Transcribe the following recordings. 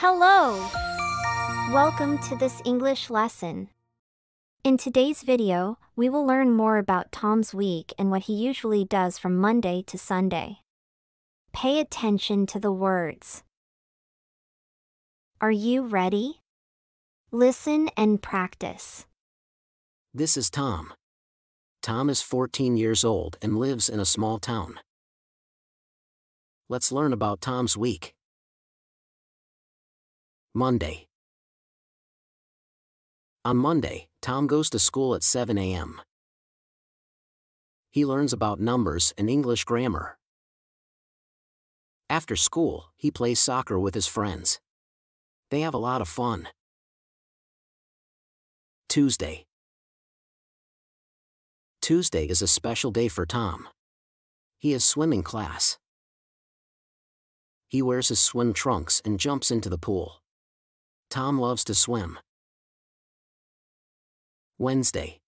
Hello! Welcome to this English lesson. In today's video, we will learn more about Tom's week and what he usually does from Monday to Sunday. Pay attention to the words. Are you ready? Listen and practice. This is Tom. Tom is 14 years old and lives in a small town. Let's learn about Tom's week. Monday. On Monday, Tom goes to school at 7 a.m. He learns about numbers and English grammar. After school, he plays soccer with his friends. They have a lot of fun. Tuesday. Tuesday is a special day for Tom. He has swimming class. He wears his swim trunks and jumps into the pool. Tom loves to swim. Wednesday.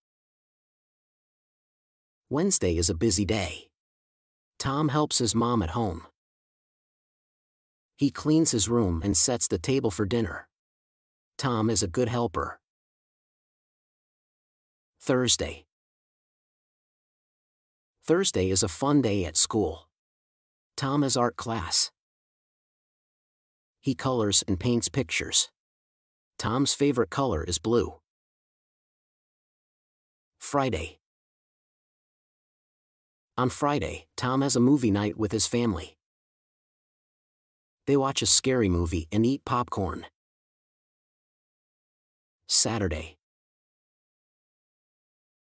Wednesday is a busy day. Tom helps his mom at home. He cleans his room and sets the table for dinner. Tom is a good helper. Thursday. Thursday is a fun day at school. Tom has art class. He colors and paints pictures. Tom's favorite color is blue. Friday. On Friday, Tom has a movie night with his family. They watch a scary movie and eat popcorn. Saturday.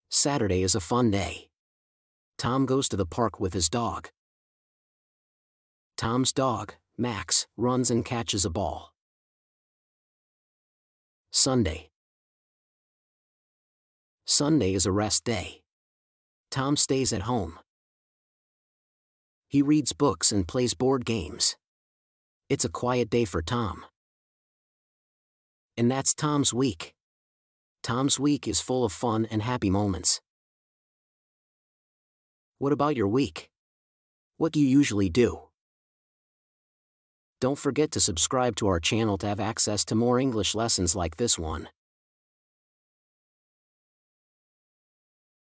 Saturday is a fun day. Tom goes to the park with his dog. Tom's dog, Max, runs and catches a ball. Sunday. Sunday is a rest day. Tom stays at home. He reads books and plays board games. It's a quiet day for Tom. And that's Tom's week. Tom's week is full of fun and happy moments. What about your week? What do you usually do? Don't forget to subscribe to our channel to have access to more English lessons like this one.